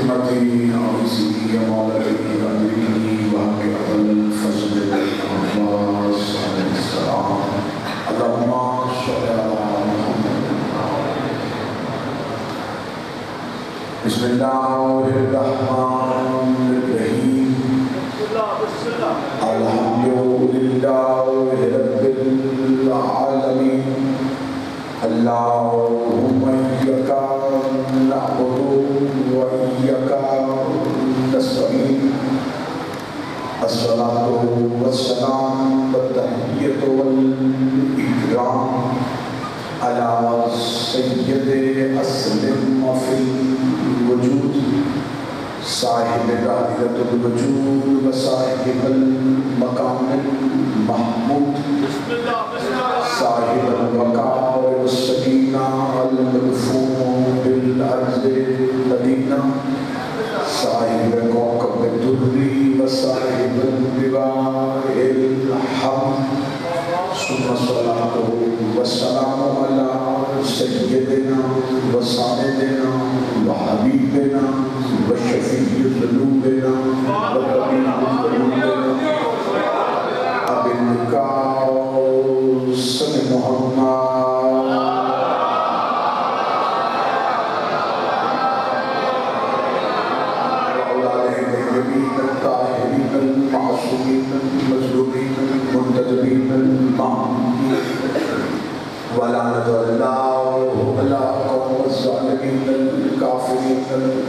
فاطمتي عزيزي يا مولاي أمري وهب العباس عليه السلام اللهم صل على محمد بسم الله الرحمن الرحيم الحمد لله رب العالمين اللهم إياك وإياك نستعين الصلاة والسلام والتحية والإكرام على سيد أسلم في الوجود صاحب قاعدة الوجود وصاحب المقام المحمود صاحب الوقار والسكينة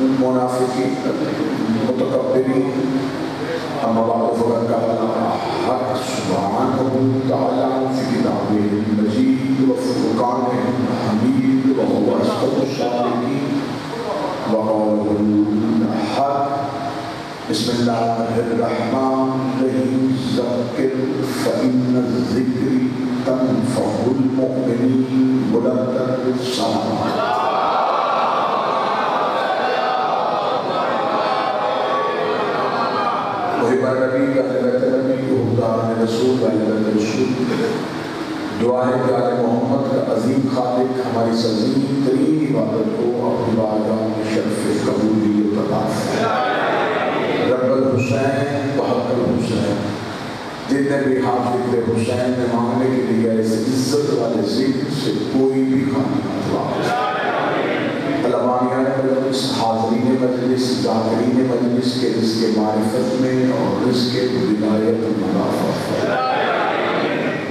المنافقين المتكبرين أما بعد فقد الحق سبحانه وتعالى في كتابه المجيد وفرقانه الحميد وهو أصدق الصادقين وقوله الحق. بسم الله الرحمن الرحيم. ذكر فإن الذكر تنفع المؤمنين ولم الصلاة محب النبی اہل بیت نبی حکمران رسول اہل بیت رسول دعا ہے کہ آل محمد کا عظیم خالق ہماری سزیم ترین عبادت کو اپنی بارگاہ میں شرف قبولیت عطا فرمائے۔ رب الحسین بحق الحسین۔ جتنے بھی حافظ حسین نے مانگنے کے لیے اس عزت والے ذکر سے کوئی بھی خالی اطلاع علمانیان مجلس حاضرین مجلس ذاکرین مجلس کے رزق کے معرفت میں اور رزق کے ولایت منافع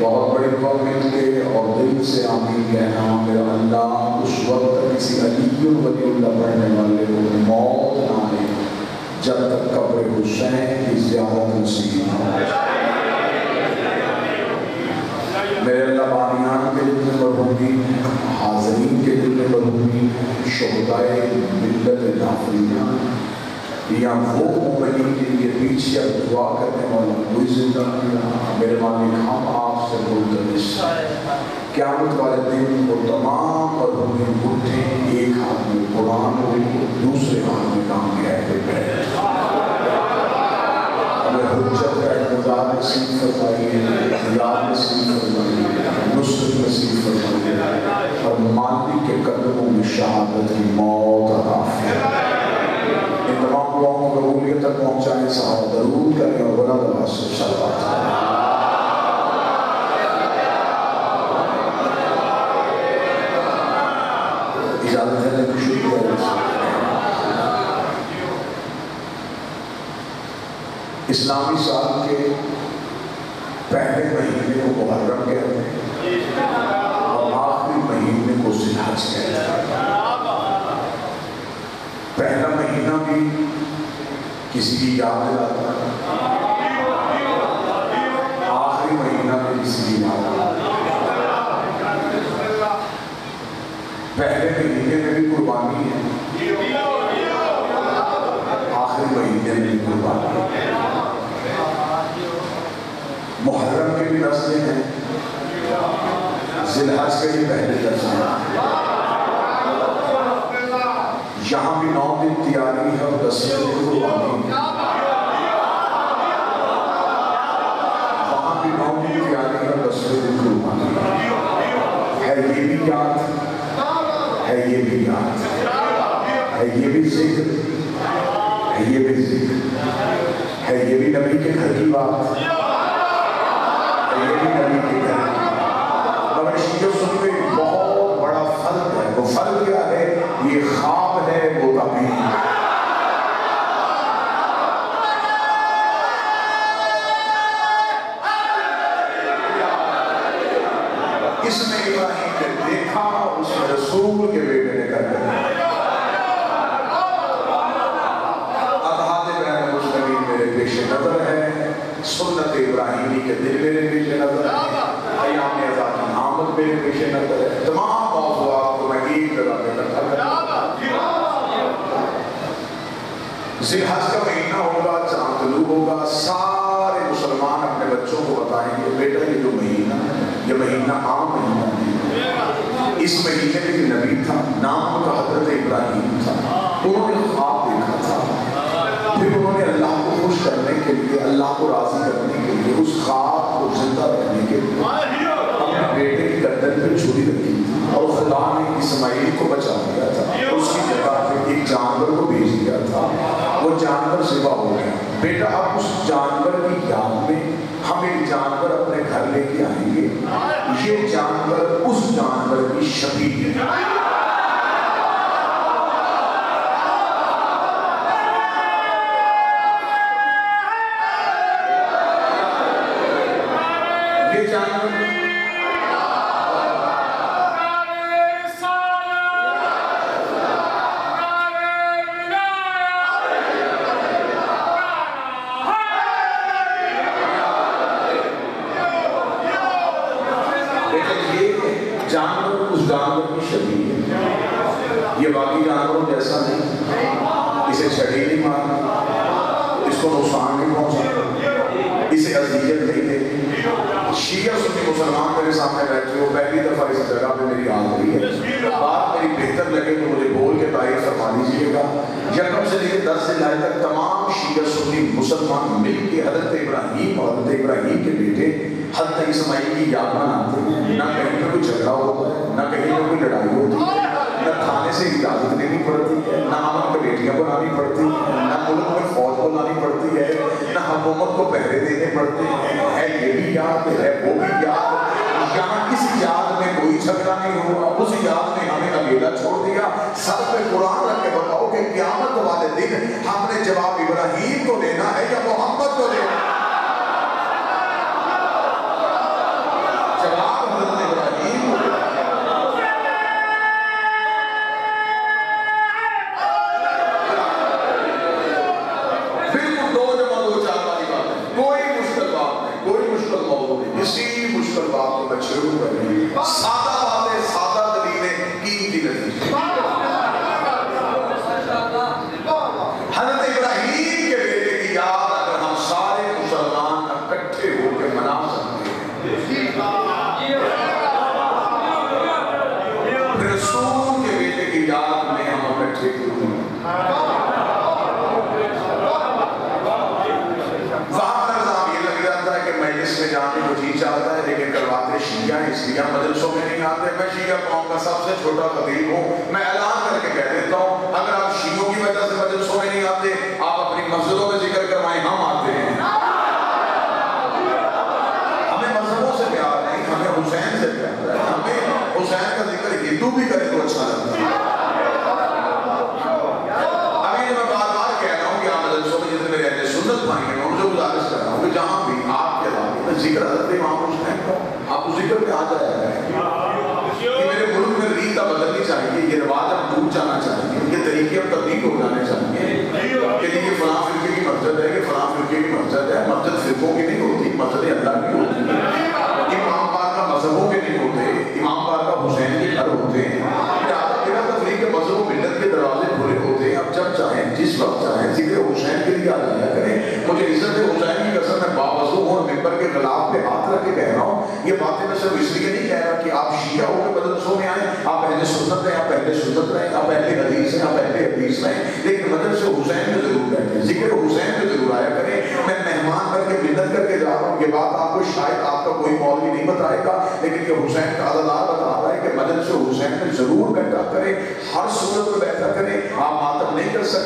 بہت بڑی قوم کے اور دل سے آمین کہنا میرا اللہ اس وقت کسی علی ولی اللہ پڑھنے والے کو موت نہ آئے جب تک قبر حسین کی زیارت نصیب نہ ہو۔ میرے اللہ بانیان کے دل میں مرحومی جی، حاضرین کے دل میں مرحومی شہدائے ملت نافریان یا وہ مومنین کے لیے پیچھے اب دعا کرنے والا کوئی زندہ نہیں رہا. میرے مالک ہم آپ سے ملتمس قیامت والے دن وہ تمام مرحومین اٹھیں ایک ہاتھ میں قرآن ہو دوسرے ہاتھ میں کام کے اہل بیٹھ ہمیں حجت کا انتظار نصیب فرمائیے اور مالی کے قدموں میں شہادت کی موت عطا فرمائیے ان تمام دعاؤں کو قبولیت تک پہنچانے صاحب ضرور کریں اور بلند آواز سے صلوات۔ اجازت ہے کہ شکریہ اسلامی سال کے پہلے مہینے کو محرم کہتے ہیں اور آخری مہینے کو ذلحج کہتے ہیں پہلا مہینہ بھی کسی کی یاد دلاتا ہے آخری مہینہ بھی کسی کی یاد دلاتا پہلے مہینے میں بھی قربانی ہے۔ آخری مہینے میں بھی قربانی ہے۔ محرم کے بھی رستے ہیں۔ ذلحج کے بھی پہلے درس ہیں۔ یہاں بھی نو دن تیاری ہے اور دس دن قربانی ہے وہاں بھی نو دن تیاری ہے اور دس دن۔ قربانی ہے یہ بھی یاد، ہے یہ بھی یاد۔ ہے یہ بھی ذکر، ہے یہ بھی ذکر۔ ہے یہ بھی نبی کے گھر کی بات ذلحج کا مہینہ ہوگا چاند طلوع ہوگا، سارے مسلمان اپنے بچوں کو بتائیں گے، بیٹا، یہ جو مہینہ ہے، یہ مہینہ عام مہینہ نہیں اس مہینے میں ایک نبی تھا، نام کا حضرت ابراہیم تھا۔ انہوں نے خواب دیکھا تھا۔ پھر انہوں نے اللہ کو خوش کرنے کے لیے، اللہ کو راضی کرنے کے لیے، اس خواب کو زندہ رکھنے کے لیے اپنے بیٹے کی گردن پہ چھری رکھی اور خدا نے اسماعیل کو بچا دیا تھا اس کی جگہ پہ ایک جانور کو بھیج دیا تھا وہ جانور سوا ہو گیا بیٹا، اب اس جانور کی یاد میں ہم ایک جانور اپنے گھر لے کے آئیں گے۔ یہ جانور اس جانور کی شبیہ ہے۔ یہ جانور لیکن یہ جانور اس جانور کی شبیہ ہے یہ باقی جانوروں جیسا نہیں۔ اسے چھڑی نہیں مارنا اس کو نقصان نہیں پہنچا۔ اسے اذیت نہیں دے شیعہ سنی مسلمان میرے سامنے بیٹھے ہو پہلی دفعہ اس جگہ پہ میری آ رہی ہے۔ بات میری بہتر لگے تو مجھے بول کے تاریخ فرما دیجیے گا۔ یکم سے لے کے دس سے لائے تک تمام شیعہ سنی مسلمان مل کے حضرت ابراہیم اور حضرت ابراہیم کے بیٹے حضرت اسماعیل کی یاد مناتے ہیں نہ کہیں پہ کوئی جھگڑا ہوتا ہے، نہ کہیں پہ کوئی لڑائی ہوتی ہے۔ سے اجازت لینی پڑتی ہے نہ امن کمیٹیاں بنانی پڑتی ہیں نہ ملک میں فوج بنانی پڑتی ہے نہ حکومت کو پہرے دینے پڑتے ہیں ہے یہ بھی یاد ہے وہ بھی یاد یہاں کس یاد میں کوئی جھگڑا نہیں ہوا اس یاد نے ہمیں اکیلا چھوڑ دیا سب پہ قرآن رکھ کے بتاؤ کہ قیامت والے دن ہم نے جواب ابراہیم کو دینا ہے یا محمد کو دینا ہے جواب حضرت ابراہیم کو دینا ہے بالکل دو جمع دو چار والی بات ہے کوئی مشکل بات نہیں کوئی مشکل اسی مشکل بات کو میں شروع کر رہی سادہ باتیں سادہ دلیلیں قیمتی نتیجے۔ حضرت ابراہیم کے بیٹے کی یاد اگر ہم سارے مسلمان اکٹھے ہو کے منا سکتے ہیں۔ رسول کے بیٹے کی یاد میں ہم اکٹھے کیوں نہیں وہاں پر نظام یہ لگ جاتا ہے کہ مجلس میں جانے کو جی چاہتا ہے لیکن کرواتے شیعہ ہیں، اس لیے ہم مدرسوں میں نہیں آتے میں شیعہ قوم کا سب سے چھوٹا خطیب ہوں میں اعلان کر کے کہہ دیتا ہوں اگر آپ شیعوں کی وجہ سے مدرسوں میں نہیں آتے آپ اپنی مسجدوں میں ذکر کروائیں ہم آتے ہیں ہمیں مذہبوں سے پیار نہیں ہمیں حسین سے پیار ہے ہمیں حسین کا ذکر ہندو بھی کرے تو اچھا لگتا ہے ابھی میں بار بار کہہ رہا ہوں کہ آپ مدرسوں میں جتنے میرے اہل سنت بھائی ہیں میں ان سے گزارش کر رہا ہوں کہ جہاں بھی آپ کے علاقے میں ذکر حضرت امام حسین کا آپ اس ذکر پہ آ جایا کریں کہ میرے ملک میں ریت اب بدلنی چاہیے یہ رواج اب ٹوٹ جانا چاہیے یہ طریقے اب تبدیل ہو جانے چاہیے کہ نہیں یہ فلاں فرقے کی مسجد ہے یہ فلاں فرقے کی مسجد ہے مسجد فرقوں کی نہیں ہوتی مسجد اللہ کی ہوتی ہے امام پاک کا مذہبوں کے نہیں ہوتے امام پاک کا حسین کے گھر ہوتے ہیں لہٰذا میرا تفریح کے مذہب و ملت کے دروازے کھلے ہوتے ہیں اب جب چاہیں جس وقت چاہیں ذکر حسین کے لیے آ جایا کریں مجھے عزت حسین کی قسم میں باوضو کے خلاف پہ ہاتھ رکھ کے کہہ رہا ہوں، یہ باتیں میں صرف اس لیے نہیں کہہ رہا کہ آپ شیعہ ہو کے مدرسوں میں آئیں، آپ اہل سنت رہیں آپ اہل سنت رہیں، آپ اہل حدیث ہیں، آپ اہل حدیث رہیں، لیکن مدرسے حسین میں ضرور بیٹھیں، ذکر حسین میں ضرور آیا کریں۔ میں مہمان کر کے منت کر کے جا رہا ہوں، یہ بات آپ کو شاید آپ کا کوئی مولوی نہیں بتائے گا، لیکن یہ حسین کا عددار بتا رہا ہے کہ مدرسے حسین میں ضرور بیٹھا کریں۔ ہر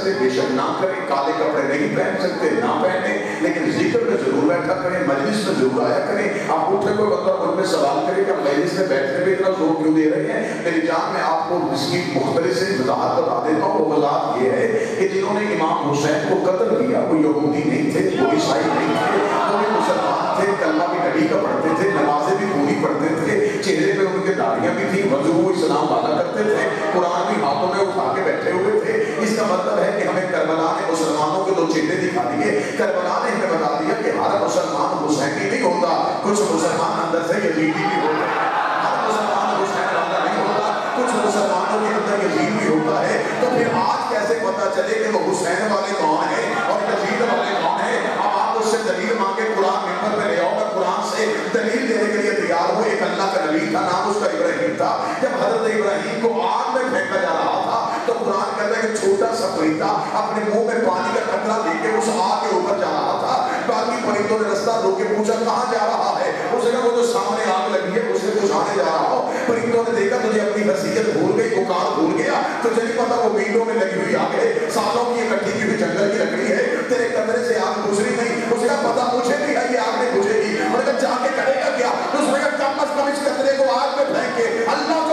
سکتے بے شک نہ کریں، کالے کپڑے نہیں پہن سکتے، نہ پہنے لیکن ذکر میں ضرور بیٹھا کریں، مجلس میں ضرور آیا کریں۔ آپ اٹھے کوئی بندہ ان میں سوال کرے کہ مجلس میں بیٹھنے میں اتنا زور کیوں دے رہے ہیں؟ میری جان میں آپ کو اس کی مختلف سے وضاحت بتا دیتا ہوں۔ وہ وضاحت یہ ہے کہ جنہوں نے امام حسین کو قتل کیا، وہ یہودی نہیں تھے، وہ عیسائی نہیں تھے، وہ بھی مسلمان تھے، کلمہ بھی نبی کا پڑھتے تھے، نمازیں بھی پوری پڑھتے تھے، چہرے پہ ان کے داڑیاں بھی تھیں، وضو اسلام والا کرتے تھے، قرآن بھی ہاتھوں میں اٹھا کے بیٹھے ہوئے نے مسلمانوں کے دو چہرے دکھا دیے کربلا نے ہمیں بتا دیا کہ ہر مسلمان حسینی نہیں ہوتا۔ کچھ مسلمان اندر سے یزیدی بھی ہوتا ہے۔ ہر مسلمان حسین والا نہیں ہوتا۔ کچھ مسلمانوں کے اندر یزید بھی ہوتا ہے۔ تو پھر آج کیسے پتا چلے کہ وہ حسین والے کون ہیں اور یزید والے کون ہیں؟ اب آپ اس سے دلیل مانگے قرآن ممبر میں لے آؤ۔ میں قرآن سے دلیل دینے کے لیے تیار ہوں۔ ایک اللہ کا نبی تھا، نام اس کا ابراہیم تھا۔ جب حضرت ابراہیم کو آگ میں پھینکا جا رہا تھا تو قرآن کہتا ہے کہ چھوٹا سا پرندہ اپنے منہ میں پانی کا قطرہ لے کے اس آ کے اوپر جا رہا تھا۔ باقی پرندوں نے رستہ روک کے پوچھا، کہاں جا رہا ہے؟ اس نے کہا، وہ جو سامنے آگ لگی ہے، اس نے اسے بجھانے جا رہا ہو پرندوں نے دیکھا تجھے اپنی وسیعت بھول گئی پکار بھول گیا۔ تجھے نہیں پتا وہ میلوں میں لگی ہوئی آگ ہے۔ سالوں کی اکٹھی کی ہوئی جنگل کی لکڑی ہے۔ تیرے کمرے سے آگ گزری نہیں۔ اس کا پتا مجھے بھی ہے، یہ آگ نے بجھے گی اور اگر جا کے کرے گا کیا؟ اس نے کہا، کم از کم اس قطرے کو آگ میں پھینک کے اللہ